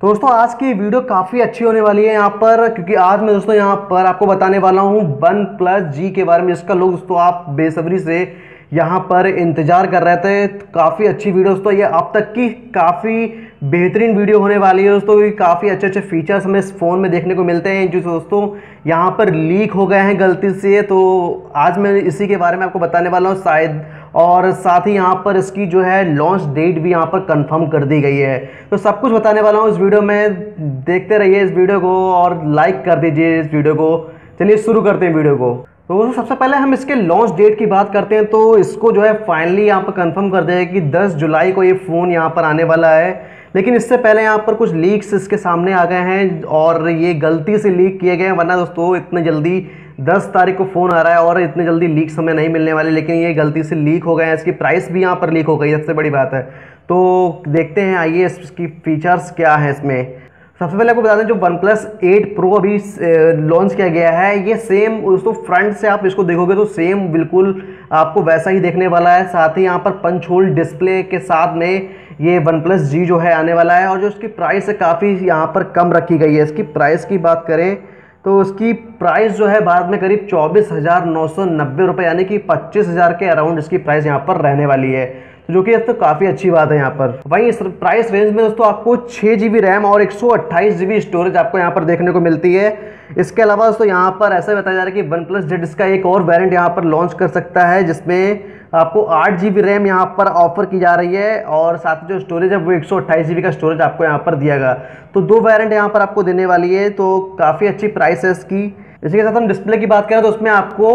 तो दोस्तों, आज की वीडियो काफ़ी अच्छी होने वाली है यहाँ पर, क्योंकि आज मैं दोस्तों यहाँ पर आपको बताने वाला हूँ वन प्लस जी के बारे में, जिसका लोग दोस्तों आप बेसब्री से यहाँ पर इंतज़ार कर रहे थे। काफ़ी अच्छी वीडियो दोस्तों, ये अब तक की काफ़ी बेहतरीन वीडियो होने वाली है दोस्तों काफ़ी अच्छे अच्छे फीचर्स हमें इस फ़ोन में देखने को मिलते हैं, जो दोस्तों यहाँ पर लीक हो गए हैं गलती से। तो आज मैं इसी के बारे में आपको बताने वाला हूँ, शायद और साथ ही यहाँ पर इसकी जो है लॉन्च डेट भी यहाँ पर कंफर्म कर दी गई है। तो सब कुछ बताने वाला हूँ इस वीडियो में। देखते रहिए इस वीडियो को और लाइक कर दीजिए इस वीडियो को। चलिए शुरू करते हैं वीडियो को। तो दोस्तों, सबसे पहले हम इसके लॉन्च डेट की बात करते हैं। तो इसको जो है फाइनली यहाँ पर कंफर्म कर दिया कि 10 जुलाई को ये फ़ोन यहाँ पर आने वाला है। लेकिन इससे पहले यहाँ पर कुछ लीक्स इसके सामने आ गए हैं और ये गलती से लीक किए गए हैं। वरना दोस्तों, इतने जल्दी दस तारीख को फ़ोन आ रहा है और इतनी जल्दी लीक समय नहीं मिलने वाले, लेकिन ये गलती से लीक हो गए हैं। इसकी प्राइस भी यहाँ पर लीक हो गई, सबसे बड़ी बात है। तो देखते हैं, आइए इसकी फीचर्स क्या है इसमें। सबसे पहले आपको बता दें, जो वन प्लस एट प्रो अभी लॉन्च किया गया है, ये सेम दोस्तों फ्रंट से आप इसको देखोगे तो सेम बिल्कुल आपको वैसा ही देखने वाला है। साथ ही यहाँ पर पंच होल डिस्प्ले के साथ में ये वन प्लस जी जो है आने वाला है और जो इसकी प्राइस है, काफ़ी यहाँ पर कम रखी गई है। इसकी प्राइस की बात करें तो उसकी प्राइस जो है भारत में करीब चौबीस हज़ार नौ सौ नब्बे रुपये यानी कि पच्चीस हज़ार के अराउंड इसकी प्राइस यहाँ पर रहने वाली है। जो कि अब तो काफ़ी अच्छी बात है यहाँ पर। वहीं इस प्राइस रेंज में दोस्तों आपको छः जी बी रैम और एक सौ अट्ठाईस जी बी स्टोरेज आपको यहाँ पर देखने को मिलती है। इसके अलावा दोस्तों यहाँ पर ऐसा बताया जा रहा है कि वन प्लस जेड इसका एक और वेरियंट यहाँ पर लॉन्च कर सकता है, जिसमें आपको आठ जी बी रैम यहाँ पर ऑफ़र की जा रही है और साथ जो स्टोरेज है वो एक सौ अट्ठाईस जी बी का स्टोरेज आपको यहाँ पर दिया गया। तो दो वेरियंट यहाँ पर आपको देने वाली है तो काफ़ी अच्छी प्राइस है इसकी। इसी के साथ हम डिस्प्ले की बात करें तो उसमें आपको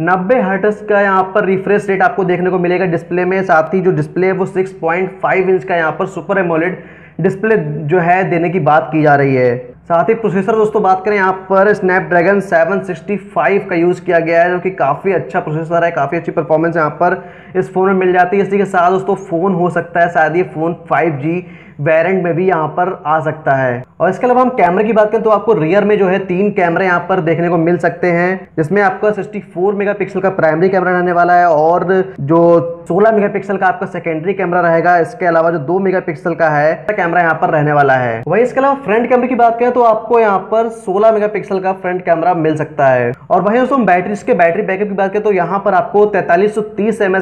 90 हर्ट्स का यहाँ पर रिफ्रेश रेट आपको देखने को मिलेगा डिस्प्ले में। साथ ही जो डिस्प्ले है वो 6.5 इंच का यहाँ पर सुपर एमोलेड डिस्प्ले जो है देने की बात की जा रही है। साथ ही प्रोसेसर दोस्तों बात करें यहाँ पर स्नैपड्रैगन 765 का यूज़ किया गया है, जो कि काफ़ी अच्छा प्रोसेसर है, काफ़ी अच्छी परफॉर्मेंस यहाँ पर इस फ़ोन में मिल जाती है। इसी के साथ दोस्तों फ़ोन हो सकता है, शायद ये फ़ोन 5G वेरिएंट में भी यहाँ पर आ सकता है। और इसके अलावा हम कैमरे की बात करें तो आपको रियर में जो है तीन कैमरे यहाँ पर देखने को मिल सकते हैं, जिसमें आपका 64 मेगापिक्सल का प्राइमरी कैमरा रहने वाला है और जो 16 मेगापिक्सल का आपका सेकेंडरी कैमरा रहेगा, इसके अलावा जो दो मेगापिक्सल का है कैमरा यहाँ पर रहने वाला है। वही इसके अलावा फ्रंट कैमरे की बात करें तो आपको यहाँ पर सोलह मेगा का फ्रंट कैमरा मिल सकता है। और वही दोस्तों बैटरी इसके बैटरी बैकअप की बात करें तो यहाँ पर आपको तैतालीस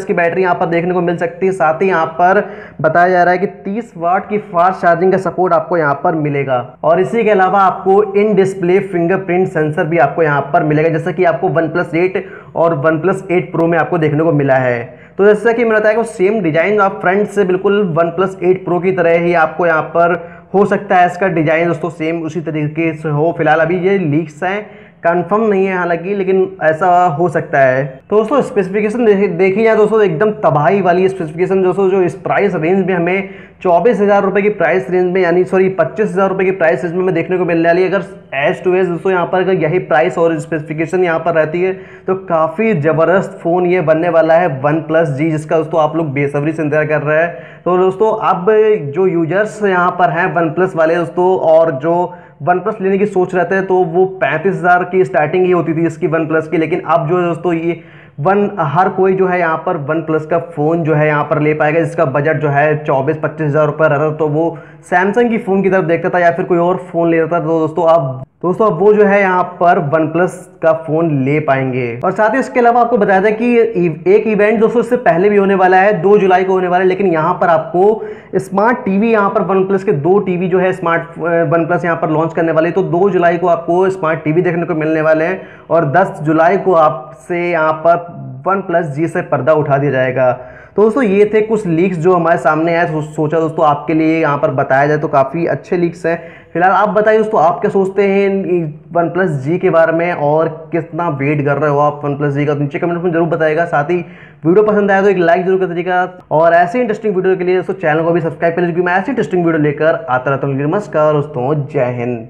की बैटरी यहाँ पर देखने को मिल सकती है। साथ ही यहाँ पर बताया जा रहा है कि तीस वाट की फास्ट चार्जिंग का सपोर्ट आपको यहाँ पर मिलेगा। और इसी के अलावा आपको इन डिस्प्ले फिंगरप्रिंट सेंसर भी आपको यहाँ पर मिलेगा, जैसा कि आपको वन प्लस एट और वन प्लस एट प्रो में आपको देखने को मिला है। तो जैसा कि मैंने बताया कि सेम डिज़ाइन आप फ्रंट से बिल्कुल वन प्लस एट प्रो की तरह ही आपको यहाँ पर हो सकता है इसका डिज़ाइन दोस्तों सेम उसी तरीके से हो। फ़िलहाल अभी ये लीक्स हैं। कंफर्म नहीं है हालाँकि, लेकिन ऐसा हो सकता है। तो दोस्तों स्पेसिफिकेशन देखी जाए, दोस्तों, एकदम तबाही वाली स्पेसिफिकेशन दोस्तों, जो इस प्राइस रेंज में हमें चौबीस हज़ार रुपये की प्राइस रेंज में, यानी सॉरी पच्चीस हज़ार रुपये की प्राइस रेंज में हमें देखने को मिलने वाली है। अगर एज टू एज दोस्तों, यहाँ पर अगर यही प्राइस और स्पेसिफिकेशन यहाँ पर रहती है तो काफ़ी ज़बरदस्त फ़ोन ये बनने वाला है वन प्लस जी जिसका दोस्तों आप लोग बेसब्री से इंतज़ार कर रहे हैं। तो दोस्तों, अब जो यूज़र्स यहाँ पर हैं वन प्लस वाले, दोस्तों, और जो वन प्लस लेने की सोच रहते हैं तो वो पैंतीस हज़ार की स्टार्टिंग ही होती थी इसकी वन प्लस की, लेकिन अब जो है दोस्तों, ये वन, हर कोई जो है यहाँ पर वन प्लस का फ़ोन जो है यहाँ पर ले पाएगा, जिसका बजट जो है चौबीस, पच्चीस हज़ार रुपये रहता तो वो सैमसंग की फ़ोन की तरफ़ देखता था या फिर कोई और फ़ोन ले लेता था। तो दोस्तों, अब दोस्तों, अब वो जो है यहाँ पर वन प्लस का फ़ोन ले पाएँगे। और साथ ही इसके अलावा आपको बताया था कि एक इवेंट दोस्तों, इससे पहले भी होने वाला है, दो जुलाई को होने वाला है, लेकिन यहाँ पर आपको स्मार्ट टीवी यहाँ पर वन प्लस के दो टीवी जो है स्मार्ट वन प्लस यहाँ पर लॉन्च करने वाले तो दो जुलाई को आपको स्मार्ट टीवी देखने को मिलने वाले हैं और दस जुलाई को आपसे यहाँ पर वन प्लस जी से पर्दा उठा दिया जाएगा। तो दोस्तों, ये थे कुछ लीक्स जो हमारे सामने आए। तो सोचा दोस्तों, आपके लिए यहाँ पर बताया जाए तो काफ़ी अच्छे लीक्स हैं। फ़िलहाल आप बताइए दोस्तों, आप क्या सोचते हैं वन प्लस जी के बारे में और कितना वेट कर रहे हो आप वन प्लस जी का नीचे कमेंट में ज़रूर बताएगा साथ ही वीडियो पसंद आया तो एक लाइक ज़रूर कर दीजिएगा। और ऐसे इंटरेस्टिंग वीडियो के लिए दोस्तों, चैनल को भी सब्सक्राइब कर लीजिए। मैं ऐसी इंटरेस्टिंग वीडियो लेकर आता रहता हूँ। नमस्कार दोस्तों, जय हिंद।